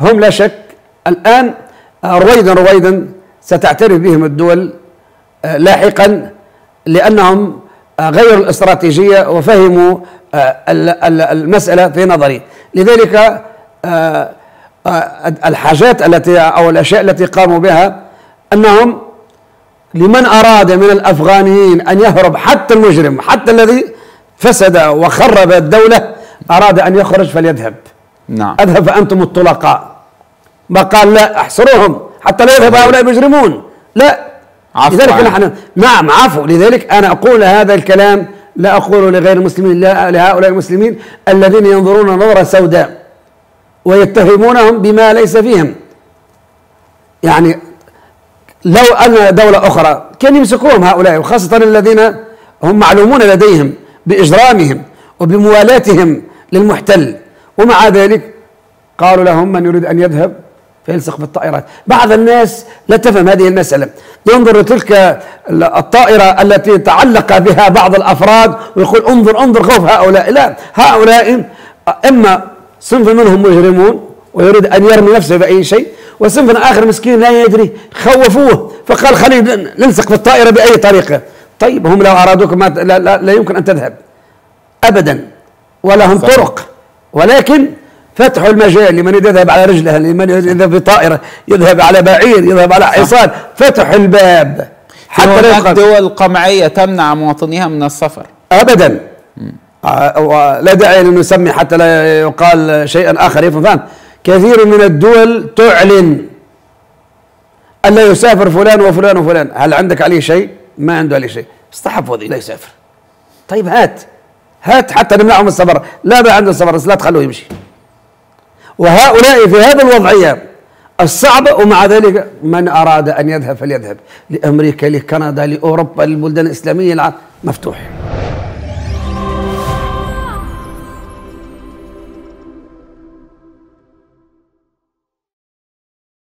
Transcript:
هم لا شك الآن رويدا رويدا ستعترف بهم الدول لاحقا لأنهم غيروا الاستراتيجية وفهموا المسألة في نظري. لذلك الحاجات التي أو الأشياء التي قاموا بها أنهم لمن أراد من الأفغانيين أن يهرب حتى المجرم حتى الذي فسد وخرب الدولة أراد أن يخرج فليذهب. نعم. أذهب فأنتم الطلقاء. ما قال لا احصروهم حتى لا يذهب هؤلاء المجرمون. لا. عفو لذلك عنه. نحن نعم عفو. لذلك أنا أقول هذا الكلام لا أقوله لغير المسلمين لا لهؤلاء المسلمين الذين ينظرون نظرة سوداء ويتهمونهم بما ليس فيهم. يعني لو أن دولة أخرى كان يمسكوهم هؤلاء وخاصة الذين هم معلومون لديهم بإجرامهم وبموالاتهم للمحتل. ومع ذلك قالوا لهم من يريد أن يذهب فيلصق بالطائرات. بعض الناس لا تفهم هذه المسألة. ينظر لتلك الطائرة التي تعلق بها بعض الأفراد ويقول انظر انظر خوف هؤلاء. لا هؤلاء إما صنف منهم مجرمون ويريد أن يرمي نفسه بأي شيء وصنف آخر مسكين لا يدري خوفوه فقال خلينا نلصق في الطائرة بأي طريقة. طيب هم لو أرادوك ما لا, لا, لا يمكن أن تذهب أبدا ولهم. طرق. ولكن فتحوا المجال لمن يذهب على رجله لمن يذهب بطائرة يذهب على بعير يذهب على حصان فتحوا الباب. حتى لا هناك دول قمعية تمنع مواطنيها من السفر. ابدا. آه، ولا داعي أن نسمي حتى لا يقال شيئا آخر. يفهم؟ فهم. كثير من الدول تعلن أن لا يسافر فلان وفلان وفلان. هل عندك عليه شيء؟ ما عنده عليه شيء. استحفظي لا يسافر. طيب هات. هات حتى نمنعهم السفر. لا بقى عنده بس لا تخلوه يمشي. وهؤلاء في هذه الوضعية الصعبة ومع ذلك من أراد أن يذهب فليذهب لأمريكا لكندا لأوروبا للبلدان الإسلامية الع- مفتوح.